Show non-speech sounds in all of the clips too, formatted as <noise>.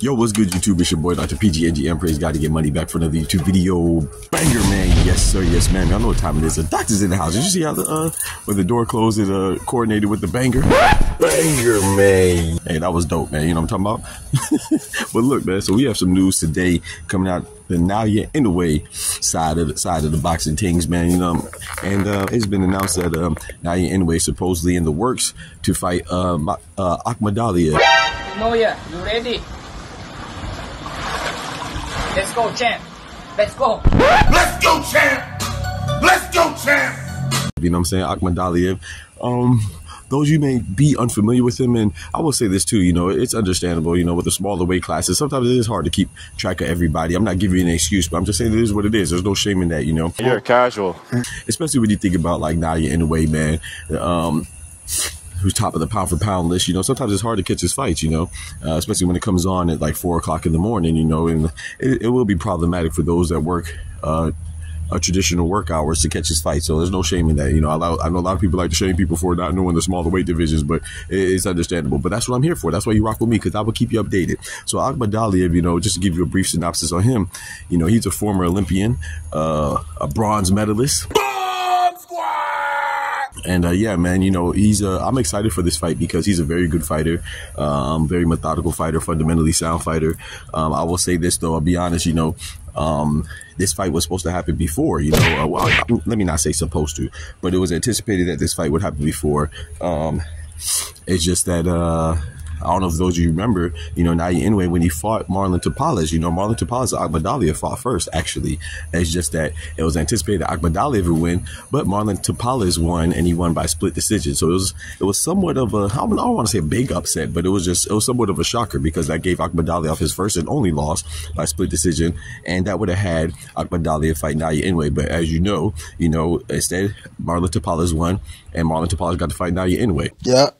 Yo, what's good, YouTube? It's your boy, Dr. PGNG Praise God to get money back for another YouTube video. Banger, man. Yes, sir. Yes, ma'am. Y'all know what time it is. The doctor's in the house. Did you see how the, uh, when the door closed, it, uh, coordinated with the banger? Banger, man. Hey, that was dope, man. You know what I'm talking about? <laughs> but look, man. So we have some news today coming out the Naoya Inoue side of the side of the boxing things, man. You know, and uh, it's been announced that um, Naoya Inoue supposedly in the works to fight uh, uh, Akhmadaliev. Naoya, you ready? Let's go, champ. Let's go. Let's go, champ. Let's go, champ. You know what I'm saying? Akhmadaliev. Um, those you may be unfamiliar with him, and I will say this too, you know, it's understandable, you know, with the smaller weight classes, sometimes it is hard to keep track of everybody. I'm not giving you an excuse, but I'm just saying it is what it is. There's no shame in that, you know. You're casual. Especially when you think about like Naoya Inoue, man. Um, who's top of the pound for pound list, you know, sometimes it's hard to catch his fights, you know, uh, especially when it comes on at like four o'clock in the morning, you know, and it, it will be problematic for those that work, uh, a traditional work hours to catch his fight. So there's no shame in that. You know, I, I, know a lot of people like to shame people for not knowing the smaller weight divisions, but it's understandable. But that's what I'm here for. That's why you rock with me because I will keep you updated. So Akhmadaliev, you know, just to give you a brief synopsis on him, you know, he's a former Olympian, uh, a bronze medalist. And uh, yeah, man, you know, he's. Uh, I'm excited for this fight because he's a very good fighter, um, very methodical fighter, fundamentally sound fighter. Um, I will say this though, I'll be honest, you know, um, this fight was supposed to happen before. You know, uh, well, let me not say supposed to, but it was anticipated that this fight would happen before. Um, it's just that uh, I don't know if those of you remember, you know, Naoya Inoue, when he fought Marlon Tapales, you know, Marlon Tapales, Akhmadaliev fought first, actually. It's just that it was anticipated that would win, but Marlon Tapales won and he won by split decision. So it was, it was somewhat of a, I don't, don't want to say a big upset, but it was just, it was somewhat of a shocker because that gave Akhmadaliev his first and only loss by split decision. And that would have had Akhmadaliev fight Naoya Inoue. But as you know, you know, instead, Marlon Tapales won and Marlon Tapales got to fight Naoya Inoue. Yeah.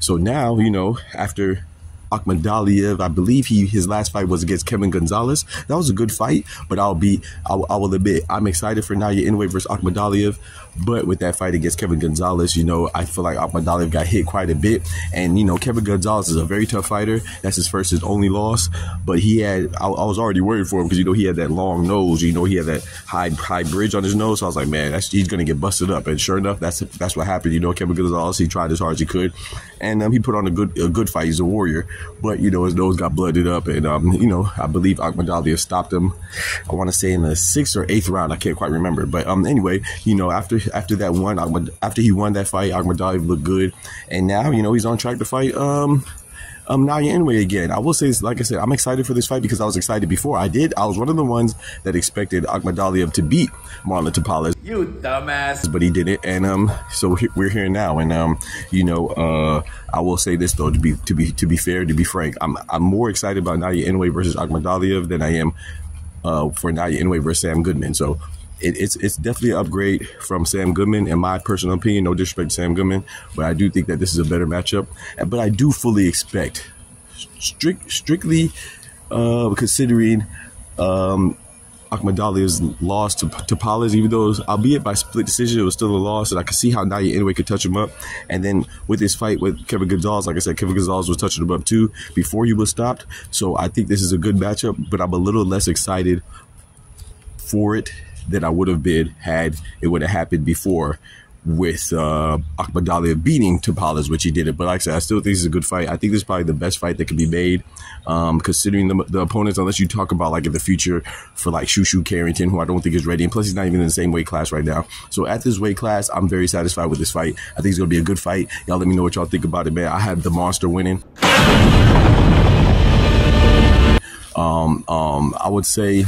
So now, you know, after Akhmadaliev. I believe he his last fight was against Kevin Gonzalez. That was a good fight, but I'll be I, I will admit I'm excited for Naoya Inoue versus Akhmadaliev. But with that fight against Kevin Gonzalez, you know, I feel like Akhmadaliev got hit quite a bit, and you know, Kevin Gonzalez is a very tough fighter. That's his first, his only loss. But he had I, I was already worried for him because you know he had that long nose. You know, he had that high high bridge on his nose. So I was like, man, he's gonna get busted up. And sure enough, that's that's what happened. You know, Kevin Gonzalez he tried as hard as he could, and um, he put on a good a good fight. He's a warrior. But you know his nose got blooded up, and um, you know I believe Akhmadaliev stopped him. I want to say in the sixth or eighth round. I can't quite remember, but um, anyway, you know after after that one, after he won that fight, Akhmadaliev looked good, and now you know he's on track to fight um um Naoya Inoue again. I will say, this, like I said, I'm excited for this fight because I was excited before. I did. I was one of the ones that expected Akhmadaliev to beat Marlon Tapales. You dumbass. But he didn't, and um, so we're here now, and um, you know, uh, I will say this though, to be to be to be fair, to be frank, I'm I'm more excited about Naoya Inoue versus Akhmadaliev than I am uh, for Naoya Inoue versus Sam Goodman. So it, it's it's definitely an upgrade from Sam Goodman, in my personal opinion. No disrespect to Sam Goodman, but I do think that this is a better matchup. But I do fully expect, strict, strictly uh, considering um, Akhmadaliev's loss to, to Palas, even though, was, albeit by split decision, it was still a loss, and I could see how Naoya Inoue could touch him up. And then with his fight with Kevin Gonzalez, like I said, Kevin Gonzalez was touching him up too before he was stopped. So I think this is a good matchup, but I'm a little less excited for it than I would have been had it would have happened before with uh, beating Tapales, which he did it. But like I said, I still think this is a good fight. I think this is probably the best fight that could be made, um, considering the, the, opponents, unless you talk about like in the future for like Shushu Carrington, who I don't think is ready. And plus, he's not even in the same weight class right now. So at this weight class, I'm very satisfied with this fight. I think it's going to be a good fight. Y'all let me know what y'all think about it, man. I have the monster winning. Um, um, I would say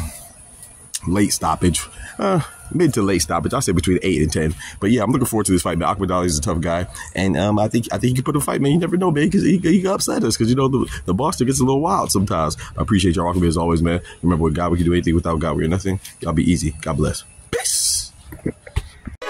late stoppage. Uh, mid to late stoppage. I say between eight and ten. But yeah, I'm looking forward to this fight. Man, Akhmadaliev is a tough guy, and um, I think I think he can put a fight. Man, you never know, man, because he, he can upset us. Because you know the the Boston gets a little wild sometimes. I appreciate y'all rocking me as always, man. Remember, with God we can do anything. Without God we are nothing. Y'all be easy. God bless. Peace.